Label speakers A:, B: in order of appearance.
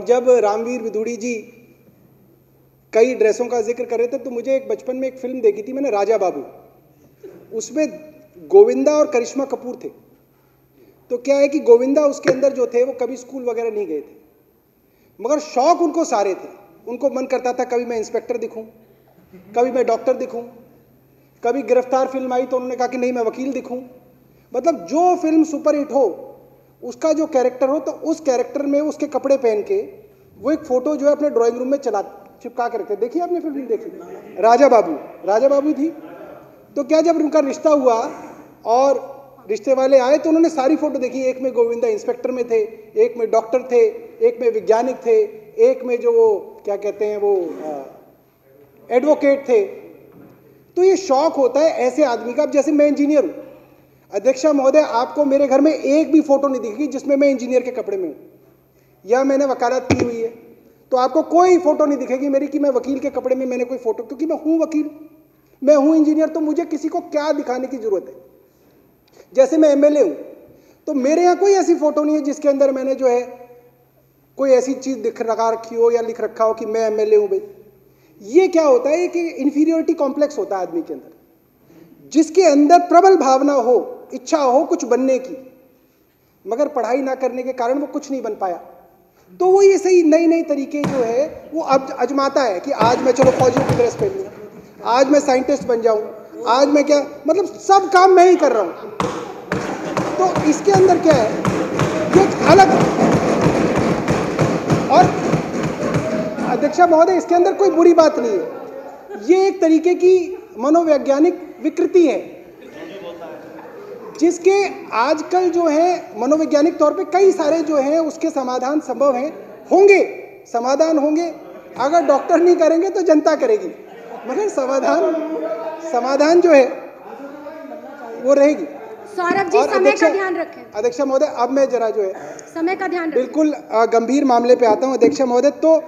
A: और जब रामवीर विदुड़ी जी कई ड्रेसों का ज़िक्र कर रहे थे तो मुझे एक बचपन में एक फ़िल्म देखी थी मैंने, राजा बाबू। उसमें गोविंदा और करिश्मा कपूर थे। तो क्या है कि गोविंदा उसके अंदर जो थे, वो कभी स्कूल वगैरह नहीं गए थे। मगर शौक उनको सारे थे। उनको मन करता था, कभी मैं इंस्पेक्टर दिखूं, कभी मैं डॉक्टर दिखूं, कभी गिरफ़्तार फ़िल्म आई तो उन्होंने कहा कि नहीं, मैं वकील दिखूं। मतलब जो फ़िल्म सुपर हिट हो उसका जो कैरेक्टर हो तो उस कैरेक्टर में उसके कपड़े पहन के वो एक फ़ोटो जो है अपने ड्राइंग रूम में चला, चिपका के रखते देखिए आपने फ़िल्म देखी? राजा बाबू। राजा बाबू थी। तो क्या जब उनका रिश्ता हुआ और रिश्ते वाले आए तो उन्होंने सारी फ़ोटो देखी। एक में गोविंदा इंस्पेक्टर में थे, एक में डॉक्टर थे, एक में वैज्ञानिक थे, एक में जो वो, क्या कहते हैं वो एडवोकेट थे। तो ये शौक होता है ऐसे आदमी का। अब जैसे मैं इंजीनियर हूँ अध्यक्षा महोदय, आपको मेरे घर में एक भी फ़ोटो नहीं दिखेगी जिसमें मैं इंजीनियर के कपड़े में हूँ। या मैंने वकालत की हुई है। तो आपको कोई फ़ोटो नहीं दिखेगी मेरी कि मैं वकील के कपड़े में मैंने कोई फ़ोटो, क्योंकि मैं हूँ वकील। मैं हूँ इंजीनियर तो मुझे किसी को क्या दिखाने की ज़रूरत है? जैसे मैं एमएलए हूँ तो मेरे यहाँ कोई ऐसी फ़ोटो नहीं है जिसके अंदर मैंने जो है कोई ऐसी चीज़ दिख रखा रखी हो या लिख रखा हो कि मैं एमएलए हूँ भाई। ये क्या होता है? कि इंफीरियोरिटी कॉम्प्लेक्स होता है आदमी के अंदर, जिसके अंदर प्रबल भावना हो। इच्छा हो कुछ बनने की, मगर पढ़ाई ना करने के कारण वो कुछ नहीं बन पाया। तो वो ये सही नई नई तरीके जो है, वो अब अजमाता है कि आज मैं चलो फौजियों की ड्रेस पहन लूँ, आज मैं साइंटिस्ट बन जाऊँ, आज मैं क्या मतलब सब काम मैं ही कर रहा हूँ। तो इसके अंदर क्या है, ये अलग और अध्यक्षा महोदय, इसके अंदर कोई बुरी बात नहीं है। ये एक तरीके की मनोवैज्ञानिक विकृति है। जिसके आजकल जो है मनोवैज्ञानिक तौर पे कई सारे जो हैं उसके समाधान संभव हैं। होंगे समाधान होंगे। अगर डॉक्टर नहीं करेंगे तो जनता करेगी। मगर समाधान समाधान जो है वो रहेगी।
B: सौरभ जी समय का ध्यान रखें।
A: अध्यक्षा महोदय अब मैं जरा जो है
B: समय का ध्यान
A: बिल्कुल गंभीर मामले पे आता हूँ। अध्यक्षा महोदय तो